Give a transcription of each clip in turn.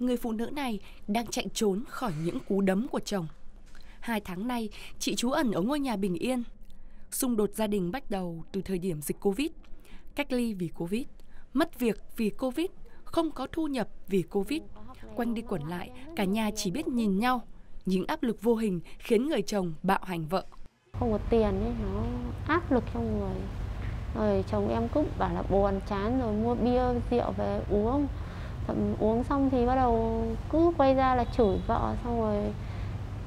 người phụ nữ này đang chạy trốn khỏi những cú đấm của chồng. Hai tháng nay, chị trú ẩn ở ngôi nhà bình yên. Xung đột gia đình bắt đầu từ thời điểm dịch Covid, cách ly vì Covid, mất việc vì Covid, không có thu nhập vì Covid. Quanh đi quẩn lại, cả nhà chỉ biết nhìn nhau. Những áp lực vô hình khiến người chồng bạo hành vợ. Không có tiền ấy, nó áp lực trong người. Rồi chồng em cứ bảo là buồn chán rồi mua bia rượu về uống. Thậm uống xong thì bắt đầu cứ quay ra là chửi vợ xong rồi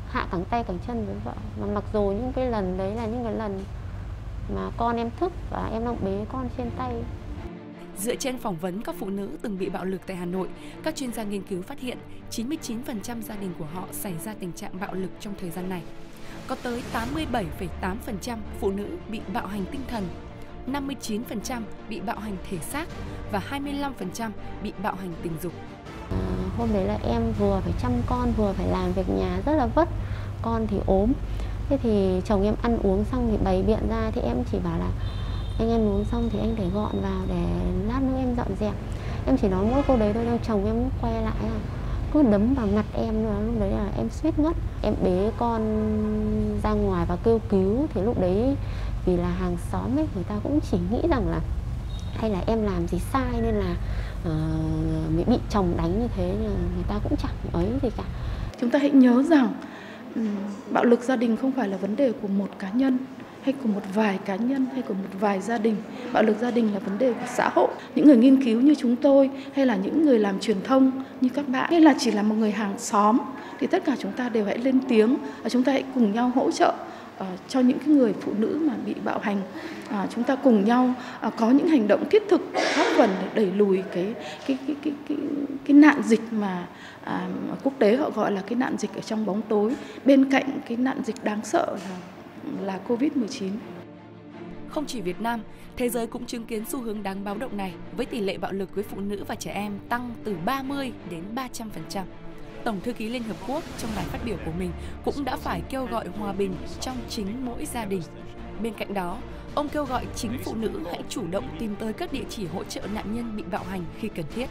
hạ cẳng tay cẳng chân với vợ. Mà mặc dù những cái lần đấy là những cái lần mà con em thức và em đang bế con trên tay Dựa trên phỏng vấn các phụ nữ từng bị bạo lực tại Hà Nội, các chuyên gia nghiên cứu phát hiện 99% gia đình của họ xảy ra tình trạng bạo lực trong thời gian này. Có tới 87,8% phụ nữ bị bạo hành tinh thần, 59% bị bạo hành thể xác và 25% bị bạo hành tình dục. À, hôm đấy là em vừa phải chăm con vừa phải làm việc nhà rất là vất, con thì ốm. Thế thì chồng em ăn uống xong thì bày biện ra thì em chỉ bảo là anh ăn uống xong thì anh để gọn vào để lát nữa em dọn dẹp em chỉ nói mỗi câu đấy thôi đâu chồng em quay lại là cứ đấm vào mặt em nữa lúc đấy là em suýt ngất em bế con ra ngoài và kêu cứu thì lúc đấy vì là hàng xóm ấy người ta cũng chỉ nghĩ rằng là hay là em làm gì sai nên là ờ, uh, mới bị chồng đánh như thế người ta cũng chẳng ấy gì cả. Chúng ta hãy nhớ rằng bạo lực gia đình không phải là vấn đề của một cá nhân hay của một vài cá nhân hay của một vài gia đình. Bạo lực gia đình là vấn đề của xã hội. Những người nghiên cứu như chúng tôi hay là những người làm truyền thông như các bạn hay là chỉ là một người hàng xóm thì tất cả chúng ta đều hãy lên tiếng và chúng ta hãy cùng nhau hỗ trợ. Ờ, cho những cái người phụ nữ mà bị bạo hành à, chúng ta cùng nhau à, có những hành động thiết thực góp phần để đẩy lùi cái cái cái cái cái, cái nạn dịch mà à, quốc tế họ gọi là cái nạn dịch ở trong bóng tối bên cạnh cái nạn dịch đáng sợ là là Covid-19. Không chỉ Việt Nam, thế giới cũng chứng kiến xu hướng đáng báo động này với tỷ lệ bạo lực với phụ nữ và trẻ em tăng từ 30 đến 300%. Tổng thư ký Liên Hợp Quốc trong bài phát biểu của mình cũng đã phải kêu gọi hòa bình trong chính mỗi gia đình. Bên cạnh đó, ông kêu gọi chính phụ nữ hãy chủ động tìm tới các địa chỉ hỗ trợ nạn nhân bị bạo hành khi cần thiết.